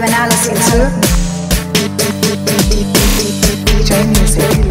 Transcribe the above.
You are now listening to DJ Music.